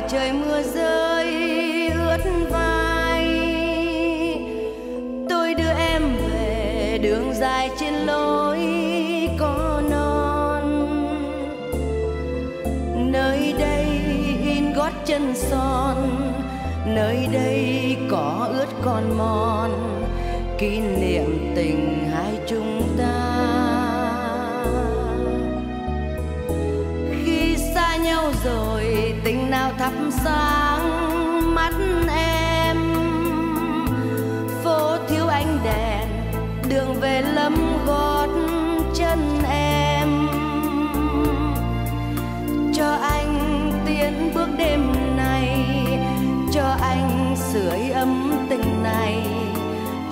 trời mưa rơi ướt vai. Tôi đưa em về đường dài trên lối có non. Nơi đây in gót chân son, nơi đây có ướt con mòn. Kỷ niệm tình hai chúng ta. Rồi tình nào thắp sáng mắt em. Phố thiếu ánh đèn, đường về lấm gót chân em. Cho anh tiến bước đêm này, cho anh sưởi ấm tình này,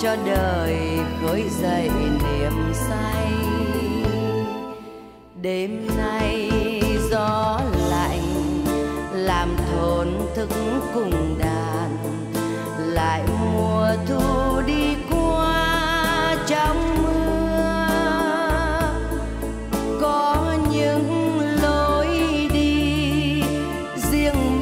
cho đời khơi dậy niềm say. Đêm nay thức cùng đàn, lại mùa thu đi qua trong mưa. Có những lối đi riêng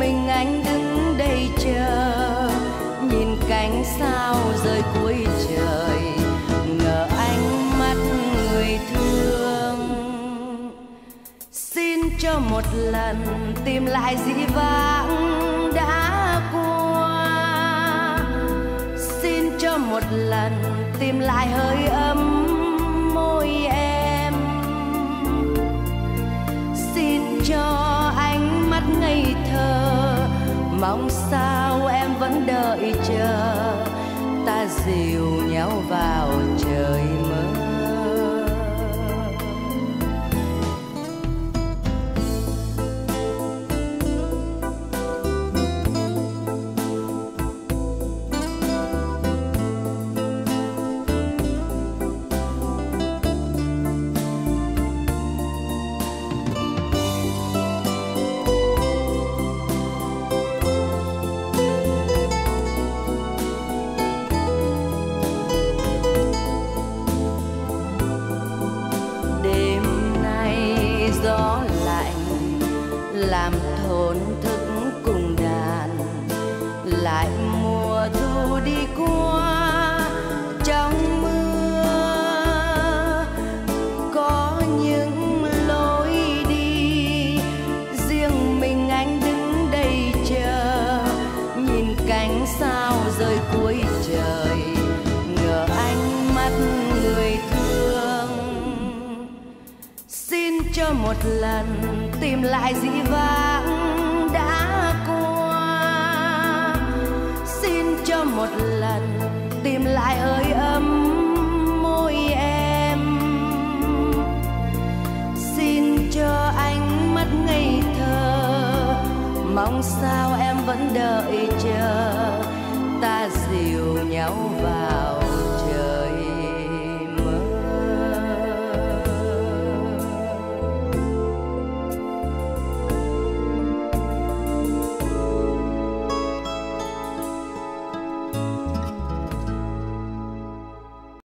một lần, tìm lại hơi ấm môi em. Xin cho ánh mắt ngây thơ, mong sao em vẫn đợi chờ. Ta dìu nhau vào một lần tìm lại dĩ vãng một lần, tìm lại hơi ấm môi em. Xin cho anh mất ngây thơ, mong sao em vẫn đợi chờ. Ta dìu nhau vào